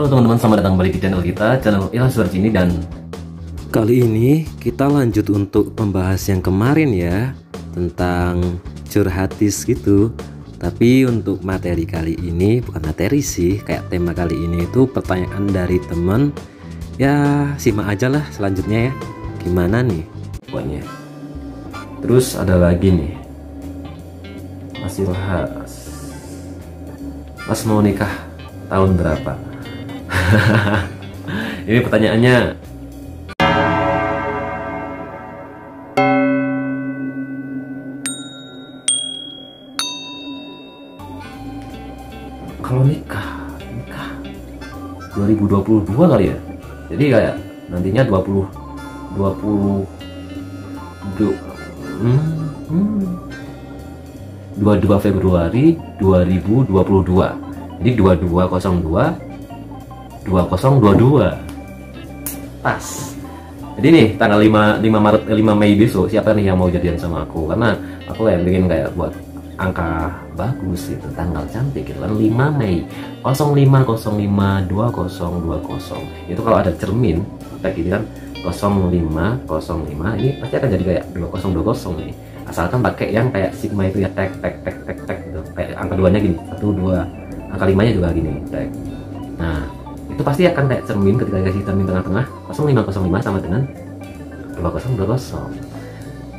Halo teman-teman, selamat datang kembali di channel kita, channel Ilham ini dan Kali ini kita lanjut untuk membahas yang kemarin ya Tentang curhatis gitu Tapi untuk materi kali ini bukan materi sih Kayak tema kali ini itu pertanyaan dari temen Ya simak aja lah selanjutnya ya Gimana nih? pokoknya. Terus ada lagi nih, Mas Ilhas, Mas mau nikah tahun berapa? Ini pertanyaannya. Kalau nikah nikah 2022 kali ya? Jadi kayak nantinya 20 20 du, hmm, hmm, 22 Februari 2022 jadi 2202 2022 pas. Jadi nih tanggal 5 5 Maret eh, 5 Mei besok siapa nih yang mau jadian sama aku? Karena aku kayak bikin kayak buat angka bagus itu tanggal cantik gitu kan 5 Mei. 0505 2020 itu kalau ada cermin kayak gini kan 0505 ini pasti akan jadi kayak 2020 nih. Asalkan pakai yang kayak sigma itu ya tek tek tek tek tek gitu. Kayak angka duanya gini satu dua. Angka limanya juga gini tek. Nah itu pasti akan kayak cermin ketika dikasih cermin tengah-tengah. 0505 sama dengan 2020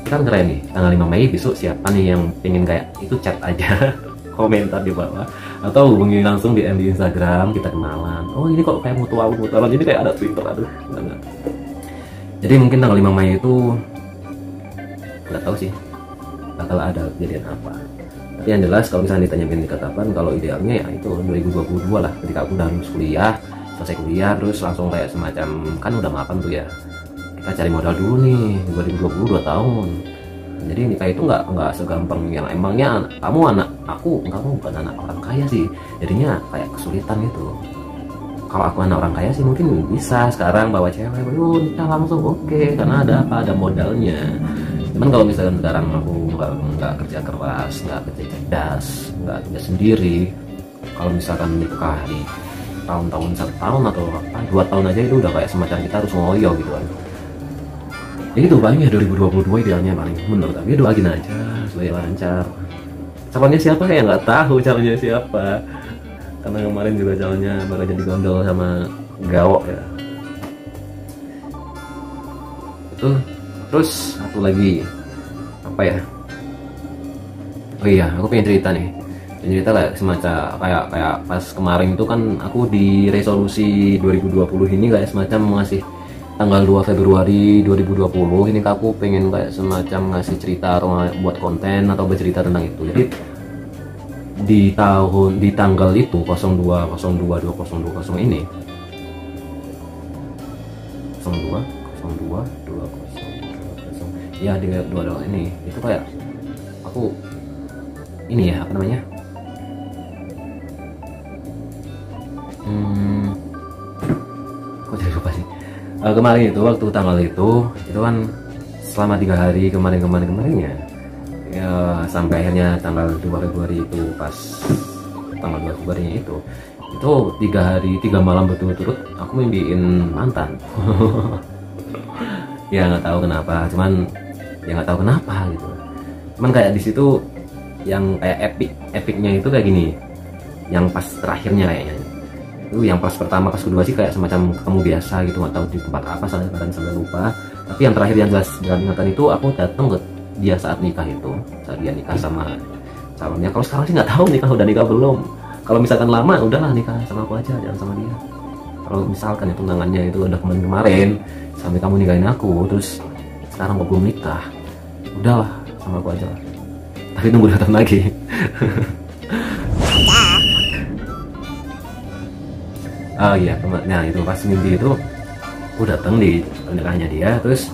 kan keren nih tanggal 5 Mei besok siapa nih yang pengen kayak itu chat aja? Komentar di bawah. Atau hubungi langsung di di Instagram kita kenalan. Oh ini kok kayak mutual mutualan. Jadi kayak ada Twitter aduh enggak. jadi mungkin tanggal 5 Mei itu nggak tahu sih bakal ada kejadian apa. Tapi yang jelas kalau misalnya ditanya nikah kapan kalau idealnya ya itu 2022 lah ketika aku udah lulus kuliah selesai kuliah terus langsung kayak semacam kan udah mapan tuh ya. Kita cari modal dulu nih 2022 tahun. Jadi nikah itu nggak nggak segampang yang emangnya kamu anak aku kamu bukan anak orang kaya sih. Jadinya kayak kesulitan gitu. Kalau aku anak orang kaya sih mungkin bisa sekarang bawa cewek yuk nikah langsung oke. Okay. karena ada apa ada modalnya. Cuman kalau misalkan sekarang aku nggak nggak kerja keras nggak kerja cerdas nggak kerja sendiri kalau misalkan nikah di tahun-tahun satu tahun atau apa dua tahun aja itu udah kayak semacam kita harus ngoyo gitu kan. Ya itu paling ya 2022 idealnya paling menurut aku. Ya doain aja supaya lancar. Calonnya siapa? Ya nggak tahu calonnya siapa. Karena kemarin juga calonnya baru jadi gondol sama gawok ya. Itu terus satu lagi. Apa ya? Oh iya aku pengen cerita nih cerita kayak semacam kayak kayak pas kemarin itu kan aku di resolusi 2020 ini kayak semacam mengasih tanggal 2 Februari 2020 ini aku pengen kayak semacam ngasih cerita atau buat konten atau bercerita tentang itu. Jadi di tahun di tanggal itu 02 02 2020 ini 02 02 20 ya di dua dua ini itu kayak aku ini ya apa namanya hmm. Kok jadi lupa sih? Uh, kemarin itu waktu tanggal itu itu kan selama tiga hari kemarin-kemarin kemarinnya ya. Sampai akhirnya tanggal 2 Februari itu pas tanggal 2 Februari itu itu tiga hari tiga malam berturut-turut aku mimpiin mantan. Ya nggak tahu kenapa cuman ya nggak tahu kenapa gitu. Cuman kayak di situ yang kayak epic epicnya itu kayak gini yang pas terakhirnya kayaknya itu yang pas pertama pas kedua sih kayak semacam ketemu biasa gitu nggak tahu di tempat apa sampai kadang sampai lupa. Tapi yang terakhir yang jelas dalam ingatan itu aku datang ke dia saat nikah itu saat dia nikah sama calonnya. Kalau sekarang sih nggak tahu nikah udah nikah belum. Kalau misalkan lama udahlah nikah sama aku aja jangan sama dia. Kalau misalkan ya tunangannya itu udah kemarin kemarin sampai kamu nikahin aku terus sekarang kok belum nikah udahlah sama aku aja tapi tunggu datang lagi oh iya nah itu pas mimpi itu aku datang di pernikahannya dia terus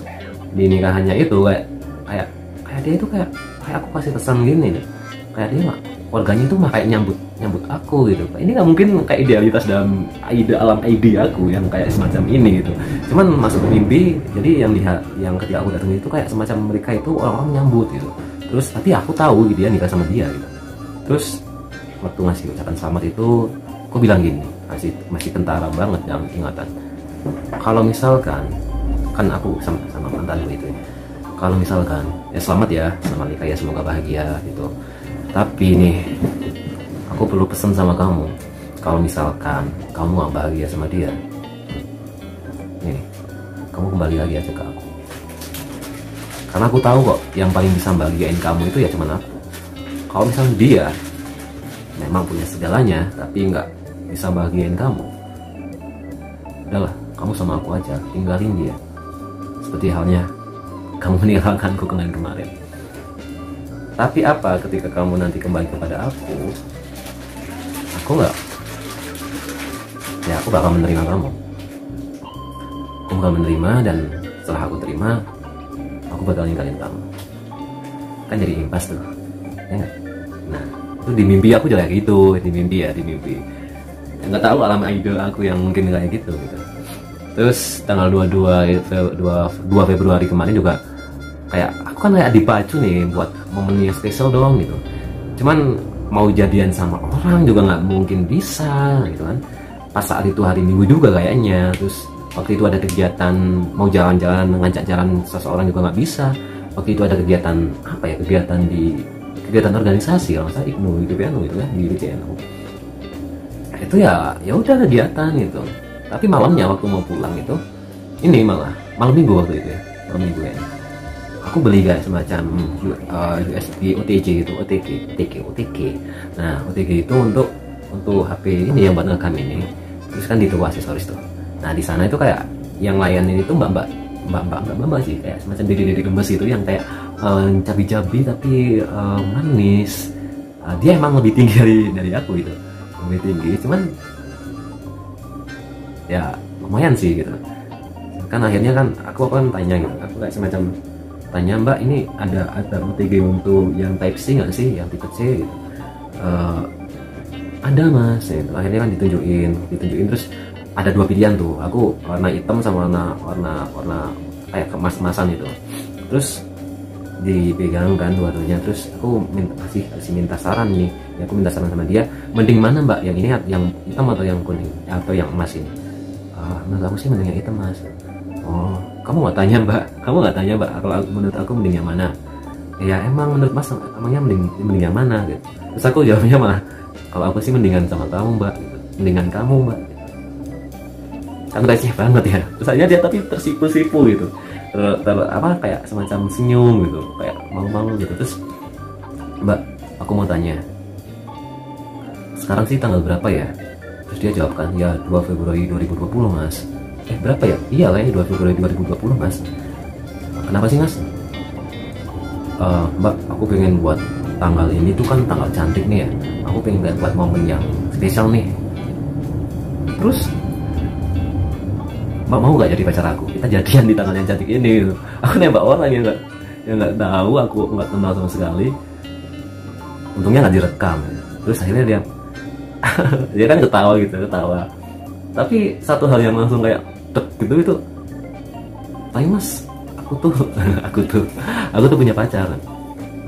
di nikahannya itu kayak kayak kayak dia itu kayak kayak aku kasih pesan gini deh. Kayak dia mah warganya itu mah kayak nyambut nyambut aku gitu. Ini nggak mungkin kayak idealitas dalam ide alam ide aku yang kayak semacam ini gitu. Cuman masuk mimpi jadi yang lihat yang ketika aku datang itu kayak semacam mereka itu orang-orang nyambut gitu. Terus tapi aku tahu gitu dia nikah sama dia gitu. Terus waktu ngasih ucapan selamat itu aku bilang gini masih masih kentara banget dalam ingatan. Kalau misalkan kan aku sama sama mantanku itu ya. kalau misalkan ya selamat ya selamat nikah ya semoga bahagia gitu. Tapi nih aku perlu pesan sama kamu. Kalau misalkan kamu gak bahagia sama dia nih kamu kembali lagi aja ke aku. Karena aku tahu kok yang paling bisa bahagiain kamu itu ya cuman aku. Kalau misalnya dia memang punya segalanya tapi nggak bisa bahagiain kamu. Udahlah kamu sama aku aja tinggalin dia. Seperti halnya kamu meninggalkanku kemarin kemarin. Tapi apa ketika kamu nanti kembali kepada aku aku nggak ya aku bakal menerima kamu. Aku bakal menerima dan setelah aku terima aku bakal ninggalin kamu. Kan jadi impas tuh ya nah itu di mimpi aku kayak gitu di mimpi ya di mimpi nggak tahu alam idol aku yang mungkin kayak gitu gitu. Terus tanggal 22 itu 2, 2 Februari kemarin juga kayak aku kan kayak dipacu nih buat momen yang spesial doang gitu. Cuman mau jadian sama orang juga nggak mungkin bisa gitu kan. Pas saat itu hari minggu juga kayaknya terus waktu itu ada kegiatan mau jalan-jalan ngajak jalan seseorang juga nggak bisa. Waktu itu ada kegiatan apa ya kegiatan di kegiatan organisasi kalau saya IKNU itu kan gitu kan di BCNU itu ya ya udah kegiatan gitu. Tapi malamnya waktu mau pulang itu ini malah malam minggu waktu itu ya malam minggu ya. Aku beli guys semacam uh, USB OTG itu OTG OTG OTG nah OTG itu untuk untuk HP ini yang buat ngerekam ini. Terus kan di toko aksesoris tuh nah di sana itu kayak yang layanin itu mbak mbak mbak mbak mbak mbak sih. Kayak semacam diri diri gemes itu yang kayak uh, cabi-cabi tapi uh, manis. Uh, dia emang lebih tinggi dari dari aku gitu lebih tinggi cuman ya lumayan sih gitu. Kan akhirnya kan aku kan tanya gitu aku kayak semacam tanya mbak ini ada ada OTG untuk yang type C nggak sih yang tipe C? Gitu. "Eh, ada mas. Gitu. akhirnya kan ditunjukin ditunjukin. Terus ada dua pilihan tuh aku warna hitam sama warna warna warna kayak kemas-kemasan itu terus dipegang kan dua-duanya terus aku minta kasih kasih minta saran nih. Ya aku minta saran sama dia mending mana mbak? Yang ini yang hitam atau yang kuning? Atau yang emas ini? Ah menurut aku sih mending yang hitam mas. Oh kamu nggak tanya mbak? Kamu nggak tanya mbak? Kalau menurut aku mending yang mana? Ya emang menurut mas emangnya mending mending yang mana? Gitu. Terus aku jawabnya malah kalau aku sih mendingan sama kamu mbak. Gitu. mendingan kamu mbak. Kan receh banget ya. Terus dia tapi tersipu-sipu gitu ter, ter- apa kayak semacam senyum gitu kayak malu-malu gitu. Terus mbak aku mau tanya sekarang sih tanggal berapa ya? Terus dia jawab kan ya 2 Februari 2020 mas. Eh berapa ya? Iya kayaknya 2 Februari 2020 mas. Kenapa sih mas? "Eh, mbak aku pengen buat tanggal ini tuh kan tanggal cantik nih ya. Aku pengen buat momen yang spesial nih. Terus Mbak mau nggak jadi pacar aku? Kita jadian di tanggal yang cantik ini. gitu. Aku nembak orang yang nggak yang nggak tahu, aku nggak kenal sama sekali. Untungnya nggak direkam. Terus akhirnya dia dia kan ketawa gitu, ketawa. Tapi satu hal yang langsung kayak tek gitu itu, tapi mas, aku tuh, aku tuh, aku tuh punya pacar.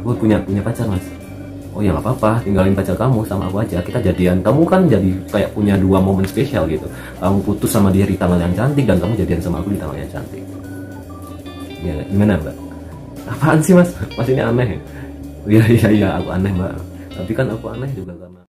Aku punya punya pacar mas. Oh ya apa-apa, tinggalin pacar kamu sama aku aja. Kita jadian. Kamu kan jadi kayak punya dua momen spesial gitu. Kamu putus sama dia di tanggal yang cantik dan kamu jadian sama aku di tanggal yang cantik. Ya gimana mbak? Apaan sih mas? Mas ini aneh. ya? Iya iya iya aku aneh mbak. Tapi kan aku aneh juga karena